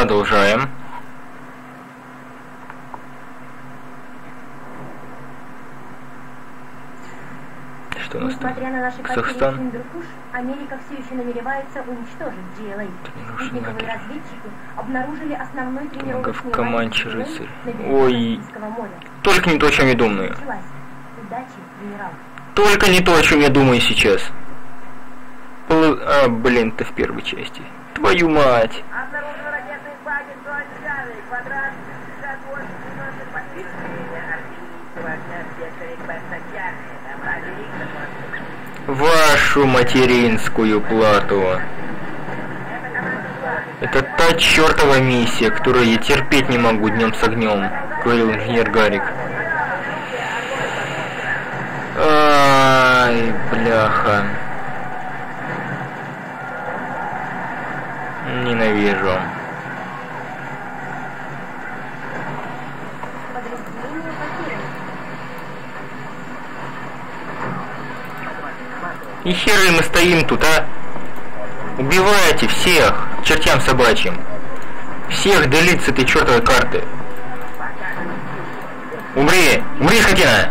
Продолжаем. Что у нас там? Несмотря на наши Казахстан. потери в Индеркуш, Америка все еще намеревается уничтожить GLA. Спутниковые разведчики обнаружили основной тренировочный лагерь рыцарь. Ой. Только не то, о чем я думаю. Удачи, генерал. Только не то, о чем я думаю сейчас. Пл- А, блин, ты в первой части. Твою мать. Вашу материнскую плату. Это та чертова миссия, которую я терпеть не могу днем с огнем, говорил инженер Гарик. Ай, бляха. Ненавижу. Подразделение потеряно. И херы мы стоим тут, а? Убивайте всех, чертям собачьим. Всех делить с этой чертовой карты. Умри! Умри, скотина!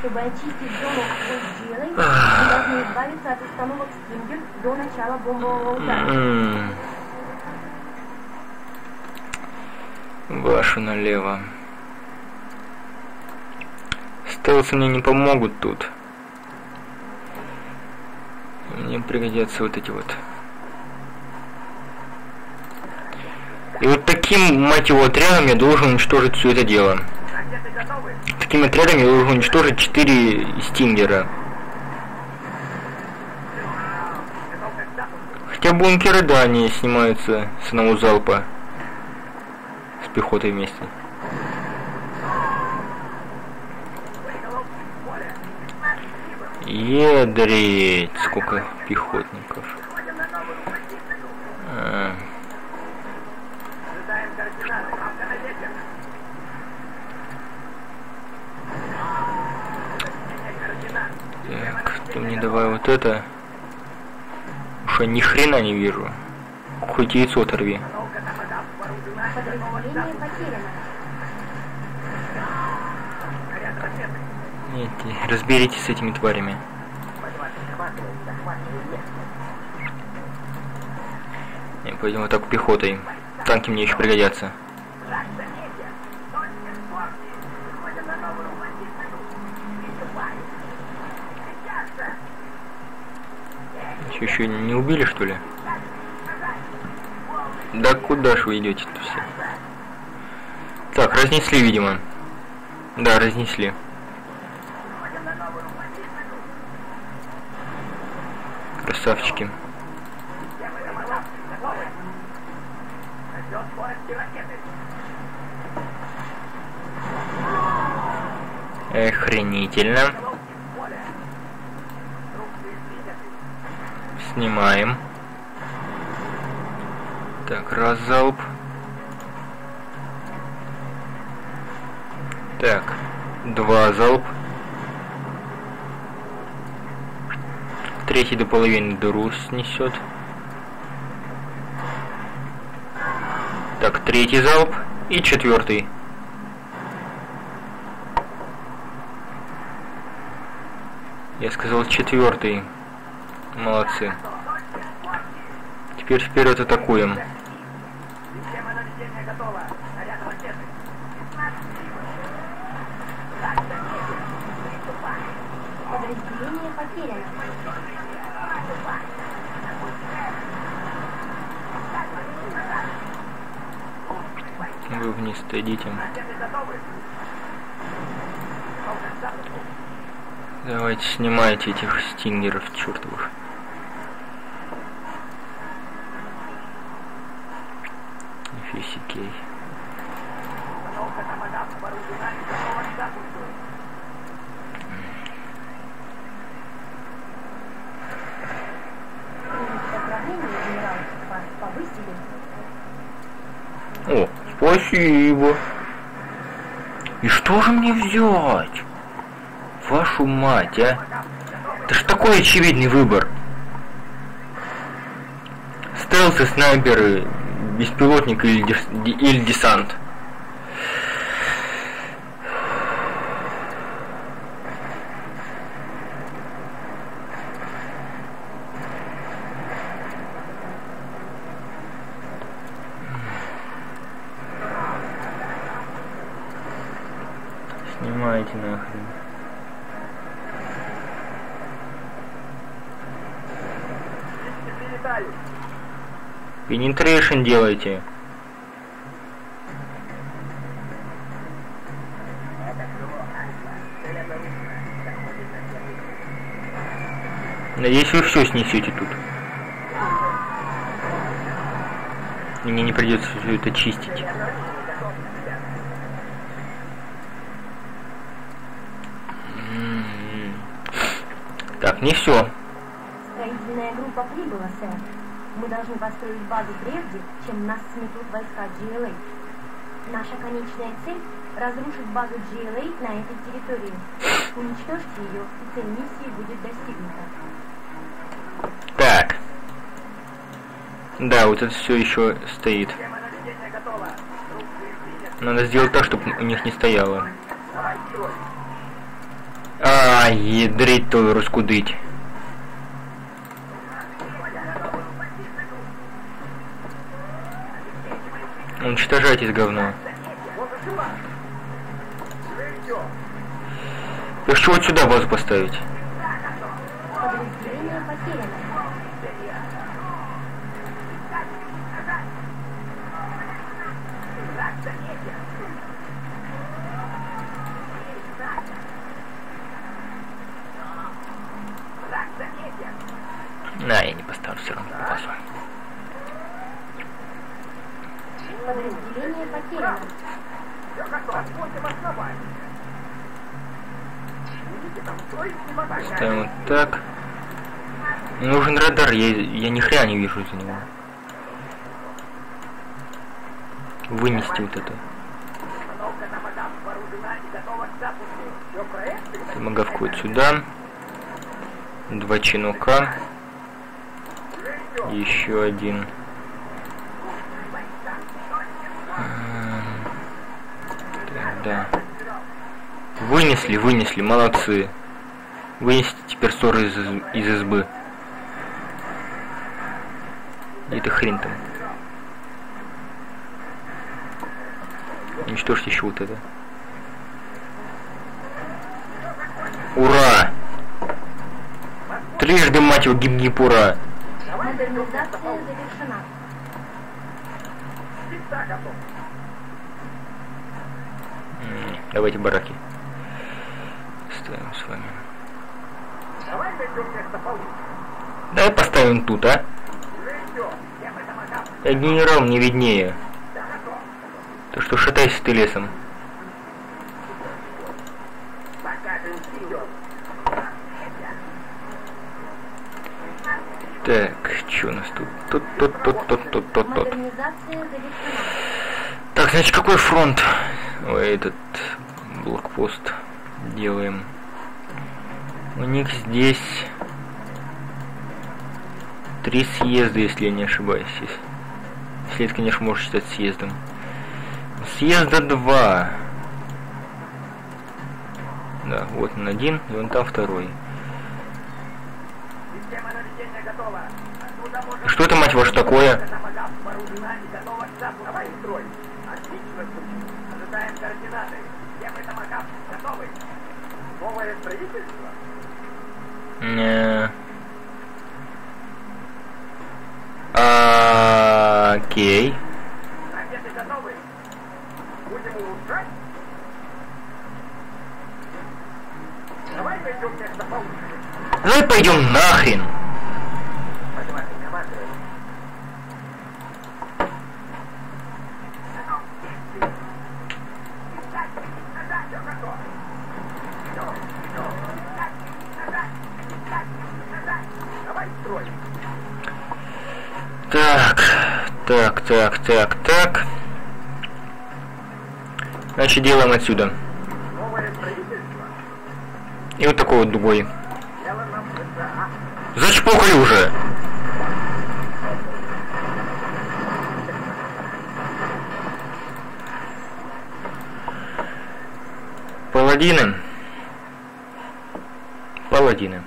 Чтобы очистить зону от избавиться от установок Стингер до начала бомбового удара. Вашу налево. Стелсы мне не помогут тут. Мне пригодятся вот эти вот. И вот таким, мать его, отрядом я должен уничтожить все это дело. Таким отрядом я должен уничтожить 4 стингера. Хотя бункеры, да, они снимаются с одного залпа. С пехотой вместе. Боеголовки в поле. Едреть, сколько пехотников. Координат. так, ты мне давай вот это. Уж я ни хрена не вижу. Хоть яйцо оторви. Эти, разберитесь с этими тварями. Пойдем вот так пехотой. Танки мне еще пригодятся. Еще, еще не убили, что ли? Да куда ж вы идете-то все? Так, разнесли, видимо. Да, разнесли. Красавчики. Охренительно. Снимаем. Так, раз залп. Так, два залп. Третий до половины дыру снесет. Так, третий залп и четвертый. Я сказал четвертый. Молодцы. Теперь вперед атакуем. Система наведения готова. Заряд ракеты. 15 Жажда ветер. Приступаем. Подразделение потеряно. Вы вниз запуску. Давайте снимайте этих стингеров чертовых. Фисикей. Спасибо. И что же мне взять? Вашу мать, а? Это ж такой очевидный выбор. Стелсы, снайперы, беспилотник или, дес- де- или десант. Снимайте нахрен. Пенетрейшн делайте. Надеюсь, вы все снесете тут. Мне не придется все это чистить. Не все. Строительная группа прибыла, сэр. Мы должны построить базу прежде, чем нас сметут войска GLA. Наша конечная цель – разрушить базу GLA на этой территории. Уничтожьте ее, и цель миссии будет достигнута. Так. Да, вот это все еще стоит. Надо сделать так, чтобы у них не стояло. А, ядрить то раскудыть. Уничтожайтесь, говно. Я хочу вот сюда базу поставить. На, я не поставлю все равно базу. Подразделение потеряно. Ставим вот так. Мне нужен радар, я, я ни хрена не вижу из-за него. Вынести вот это. Томагавку вот сюда. Два чинука. Еще один. М, Так, да. Вынесли, вынесли, молодцы. Вынести теперь ссоры из, из избы. Это хрень там. Уничтожьте еще вот это. Ура! Трижды, мать его, гиб-гиб, ура! Модернизация завершена. Давайте бараки. Ставим с вами. Давай найдем место получше. Давай поставим тут, а? Я генерал, мне виднее. То что шатайся ты лесом. Покажем силу. Так, что у нас тут? Тут, тут, тут, тут, тут, тут, тут. Так, значит, какой фронт? Ой, этот блокпост делаем. У них здесь три съезда, если я не ошибаюсь. Если это, конечно, можно считать съездом. Съезда два. Да, вот он один, и вон там второй. Система наведения готова. Что это, мать вашу, такое? Томогавк вооружена и готова к Так, так, так, так, так. Значит, делаем отсюда. И вот такой вот дугой. Зачпухали уже! Паладины. Паладины.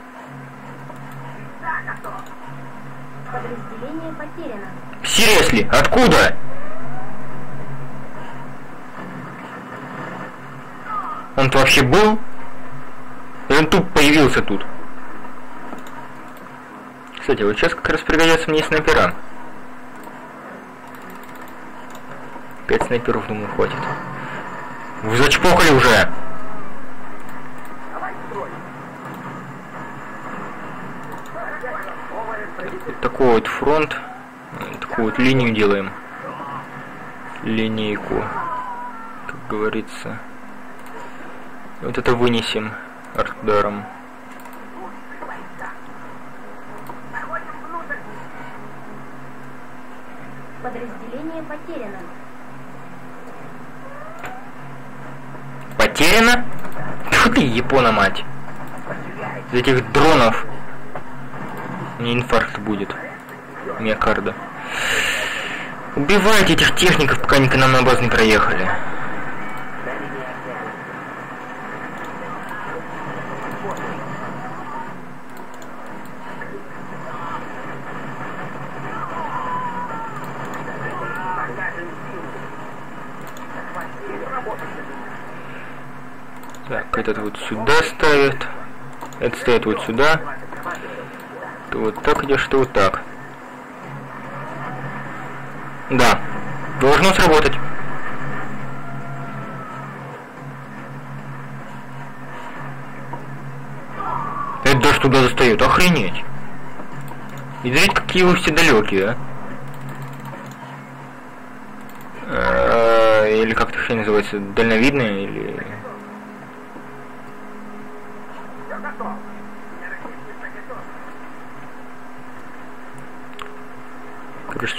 Серьезли, откуда? Он вообще был? Или он тут появился тут? Кстати, вот сейчас как раз пригодятся мне снайпера. Пять снайперов, думаю, хватит. Вы зачпокали уже! Такой вот фронт. Такую вот линию делаем. Линейку. Как говорится. И Вот это вынесем внутрь. Подразделение потеряно. Потеряно? Тьфу ты, Япона мать. Из этих дронов мне инфаркт будет. Миокарда. Убивайте этих техников, пока они к нам на базу не проехали. Так, этот вот сюда ставит. Это ставит вот сюда. Ты вот так идешь, ты вот так. Да. Должно сработать. Это даже туда достает. Охренеть. И смотрите, какие вы все далекие, а. Э, Или как это хрень называется, дальновидные, или... Короче,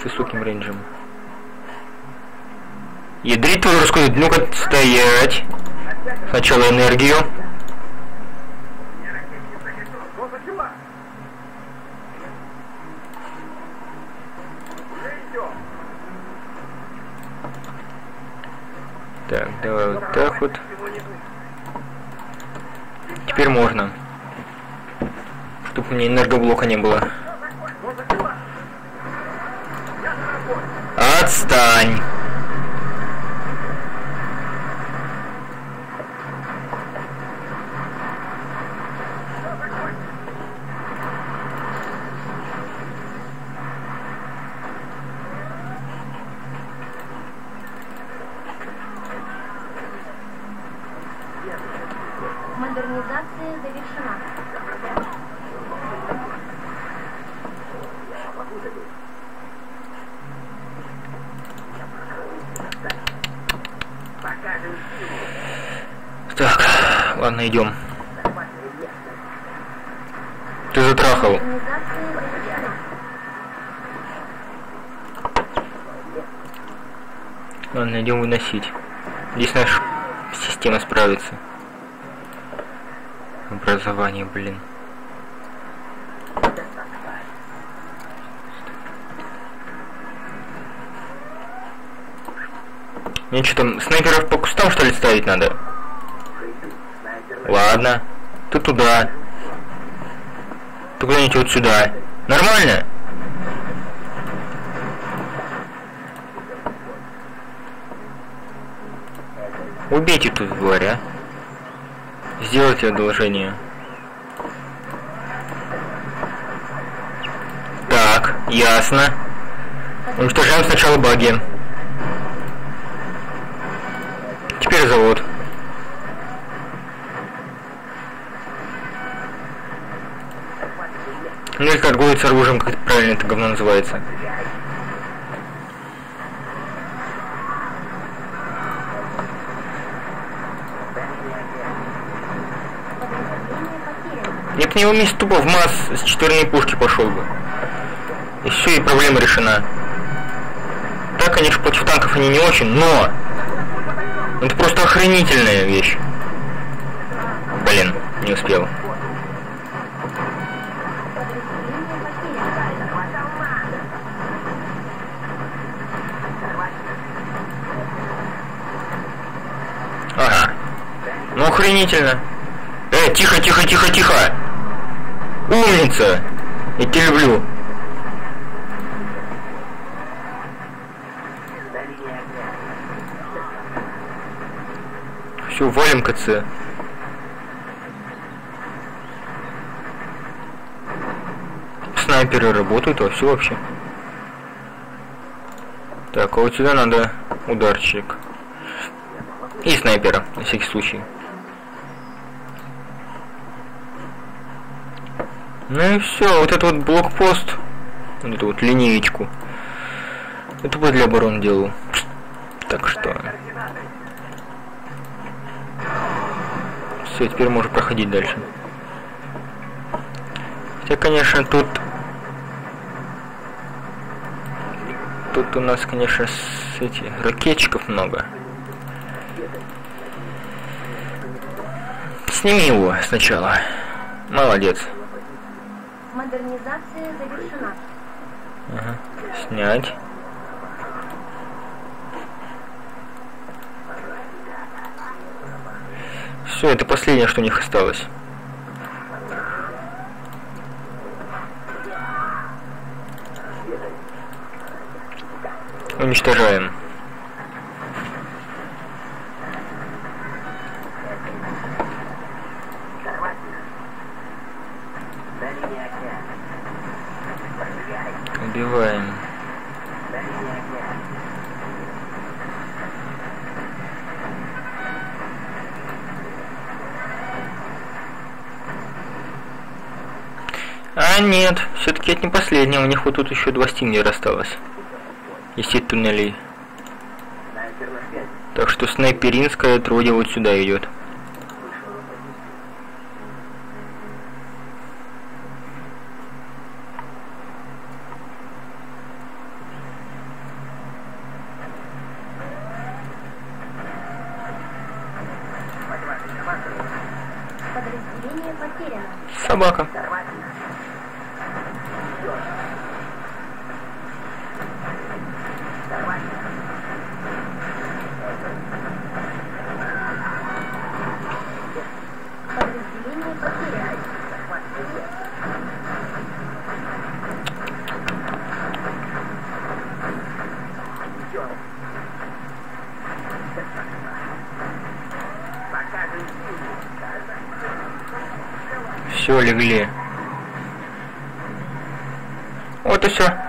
с, высоким рейнджем. Ядрить твою русскую, ну-ка стоять. Сначала энергию. Так, давай вот так вот. Теперь можно. Чтоб мне энергоблока не было. Отстань! Модернизация завершена. Так, ладно, идем. Ты затрахал. Ладно, идем выносить. Здесь наша система справится. Образование, блин. Мне что там, снайперов по кустам что ли ставить надо? Ладно. Ты туда. Ты куда-нибудь вот сюда. Нормально? Убейте тут тварь. Сделайте одолжение. Так, ясно. Уничтожаем сначала баги. Завод. Ну или торгует с оружием, как правильно это говно называется. Я к нему вместе тупо в масс с четверной пушки пошел бы. И все, и проблема решена. Так, конечно, против танков они не очень, но... Это просто охренительная вещь. Блин, не успел. Ага. охренительно. Э, тихо, тихо, тихо, тихо. Умница. Я тебя люблю. Все, валим КЦ. Снайперы работают, а все вообще. Так, а вот сюда надо ударчик. И снайпера, на всякий случай. Ну и все, вот этот вот блокпост, вот эту вот линеечку. Это бы для обороны делал. Так что... Все, теперь можно проходить дальше. Хотя, конечно, тут... Тут у нас, конечно, с эти ракетчиков много. Сними его сначала. Молодец. Модернизация завершена. Ага. Снять. Все, это последнее, что у них осталось. Уничтожаем. Убиваем. Нет, все-таки это не последнее. У них вот тут еще два стингера осталось. Сеть туннелей. Так что снайперинская вроде вот сюда идет. Собака. Все, легли. Вот и все.